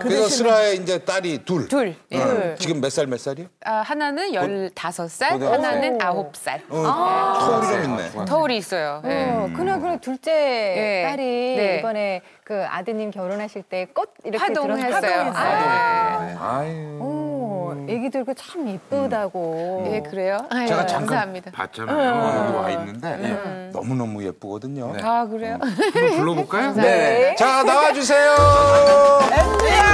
그래서 슬아의 이제 딸이 둘. 둘. 예. 어, 지금 몇 살 몇 살이요? 아, 하나는 15살, 고등학생. 하나는 9살. 어, 터울이 좀 있네. 터울이 있어요. 예. 어, 그나 그래 둘째 예. 딸이 네. 이번에 그 아드님 결혼하실 때 꽃 이렇게 들어서 했어요. 화동했어요. 네. 아유. 오, 애기들 그참 예쁘다고. 예, 그래요? 아유, 제가 잠깐 감사합니다. 봤잖아요. 여기 와 있는데 너무 너무 예쁘거든요. 아, 그래요? 한번 불러볼까요? 네. 자, 나와주세요. 이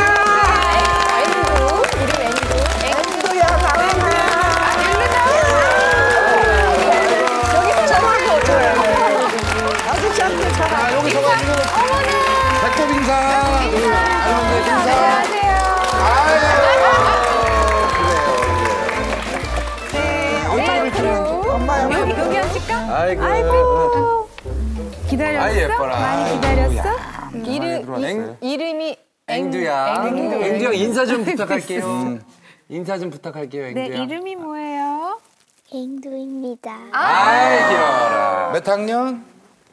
앉을까? 아이고. 기다렸어? 아이. 많이 기다렸어? 이름, 이름이 앵두야. 앵두. 앵두야 인사 좀 부탁할게요. 인사 좀 부탁할게요, 앵두야. 네, 이름이 뭐예요? 앵두입니다. 아이 귀여워라. 몇 학년?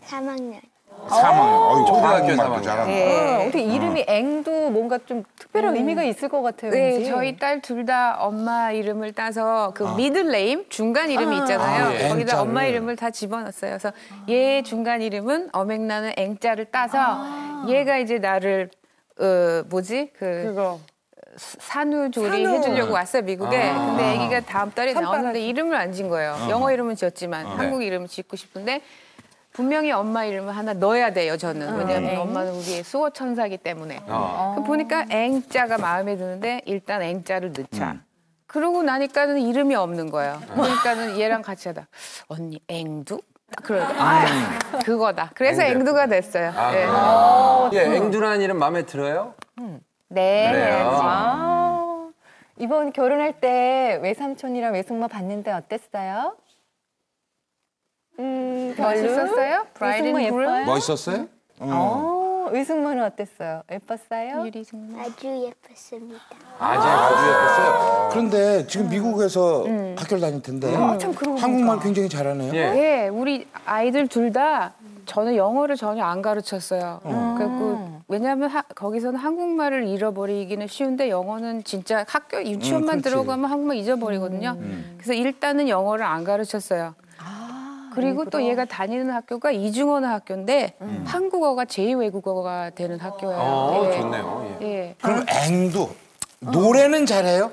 3학년. 3학년. 어이, 초등학교 한국말도 삼학년. 잘한다. 어, 어떻게 이름이 앵두 뭔가 좀 특별한 의미가 있을 것 같아요. 네, 왠지. 저희 딸 둘 다 엄마 이름을 따서 그 미들네임 중간 이름이 있잖아요. 아, 예. 거기다. 엄마 이름을 다 집어넣었어요. 그래서 얘 중간 이름은 어맹나는 앵자를 따서 얘가 이제 나를 어 뭐지 그 산후조리 해주려고 왔어요 미국에. 근데 아기가 다음 달에 나오는데 이름을 안진 거예요. 영어 이름은 지었지만 한국 이름을 짓고 싶은데 분명히 엄마 이름을 하나 넣어야 돼요 저는. 왜냐하면 엄마는 우리의 수호 천사기 때문에. 어. 그 보니까 앵자가 마음에 드는데 일단 앵자를 넣자. 그러고 나니까는 이름이 없는 거예요. 그러니까는 얘랑 같이 하다 언니 앵두? 그러고 아 그거다. 그래서 앵두. 앵두가 됐어요. 아, 예. 예, 앵두라는 이름 마음에 들어요? 네. 그래요. 아, 이번 결혼할 때 외삼촌이랑 외숙모 봤는데 어땠어요? 음, 멋있었어요? 브라이드? 멋있었어요? 어, 외숙모는 어땠어요? 예뻤어요? 유리 정말. 아주 예뻤습니다. 아주 아주 예뻤어요. 그런데 지금 미국에서 학교를 다닐 텐데 한국말 굉장히 잘하네요. 예. 예, 우리 아이들 둘 다 저는 영어를 전혀 안 가르쳤어요. 그리고 왜냐하면 하- 거기서는 한국말을 잃어버리기는 쉬운데 영어는 진짜 학교 유치원만 음, 그렇지. 들어가면 한국말 잊어버리거든요. 그래서 일단은 영어를 안 가르쳤어요. 그리고 또 얘가 다니는 학교가 이중언어 학교인데 한국어가 제2외국어가 되는 학교예요. 어, 예. 좋네요. 예. 예. 그럼 앵두 노래는 잘해요?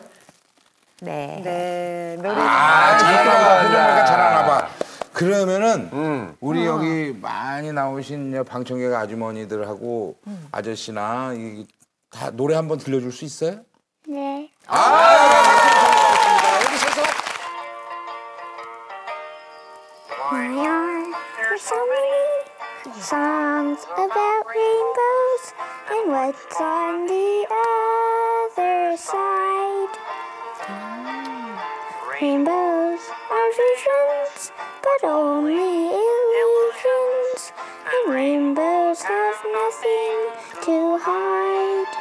네. 네, 노래. 아, 잘하나 봐. 그러니까 잘하나 봐. 그러면은 음. 우리 여기 많이 나오신 방청객 아주머니들하고 아저씨나 이, 다 노래 한번 들려줄 수 있어요? 네. 여 Why are there so many songs about rainbows? And what's on the other side? Rainbows are visions, but only illusions. And rainbows have nothing to hide.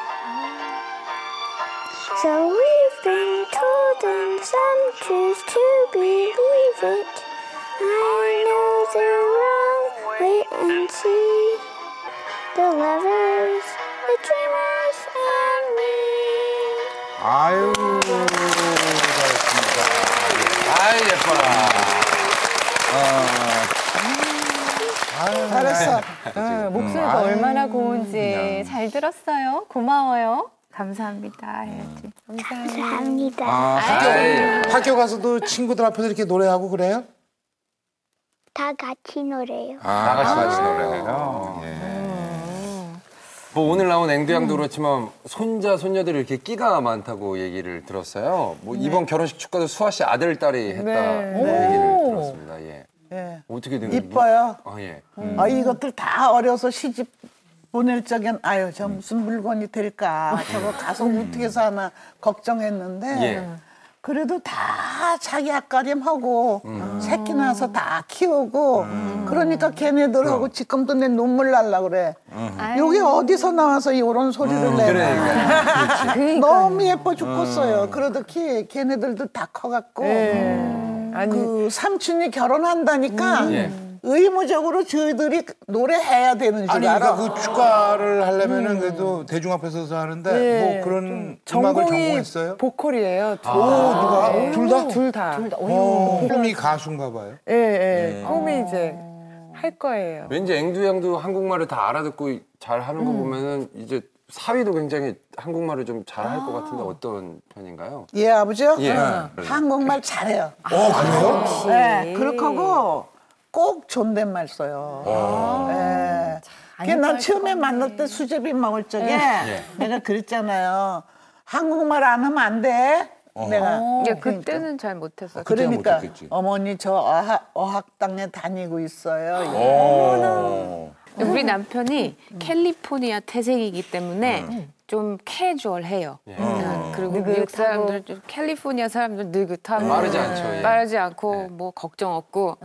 So we've been told, and some choose to believe it. The lovers, the dreamers, and me. 아유 잘했습니다. 아이 예뻐라. 잘했어. 목소리가 아유, 얼마나 고운지 잘 들었어요. 고마워요. 감사합니다. 해야지. 감사합니다. 아, 학교, 학교 가서도 친구들 앞에서 이렇게 노래하고 그래요? 다 같이 노래요. 아, 같이 같이 노래해요. 뭐 오늘 나온 앵두양도 그렇지만 손자 손녀들이 이렇게 끼가 많다고 얘기를 들었어요. 뭐 이번 결혼식 축가도 수아 씨 아들 딸이 했다고 얘기를 들었습니다. 예. 예. 어떻게 된? 이뻐요. 아 예. 아, 이것들 다 어려서 시집 보낼 적엔 아유 저 무슨 물건이 될까 저거 가서 어떻게 사나 걱정했는데 예. 그래도 다 자기 앞가림하고 새끼 낳아서 다 키우고 그러니까 걔네들하고 지금도 내 눈물 날라 그래. 여기 어디서 나와서 이런 소리를 내 그러니까. 너무 예뻐 죽겠어요. 그래도 키, 걔네들도 다 커갖고 그 삼촌이 결혼한다니까 예. 의무적으로 저희들이 노래해야 되는 줄 아니 알아. 그러니까 그 축가를 하려면은 그래도 대중 앞에서 하는데 네, 뭐 그런 음악을 전공했어요? 보컬이에요. 둘오 누가 둘 다? 둘 다. 둘 다. 어, 꿈이 가수인가 봐요. 예, 예. 꿈이 이제 할 거예요. 왠지 앵두 양도 한국말을 다 알아듣고 잘 하는 거 보면은 이제 사위도 굉장히 한국말을 좀 잘할것 같은데 어떤 편인가요? 예, 아버지요? 예. 어. 한국말 잘해요. 어 그래요? 네, 그렇게 하고 꼭 존댓말 써요. 예. 그난 처음에 만날 때 수제비 먹을 적에 예. 내가 그랬잖아요. 한국말 안 하면 안 돼. 내가. 예, 그러니까. 그때는 잘 못했어. 그때는 그러니까 못했겠지. 어머니 저 어학, 어학당에 다니고 있어요. 어. 우리 남편이 캘리포니아 태생이기 때문에 좀 캐주얼해요. 음, 그리고 미국 사람들 좀 캘리포니아 사람들 느긋하고 빠르지 않죠, 예. 빠르지 않고 뭐 걱정 없고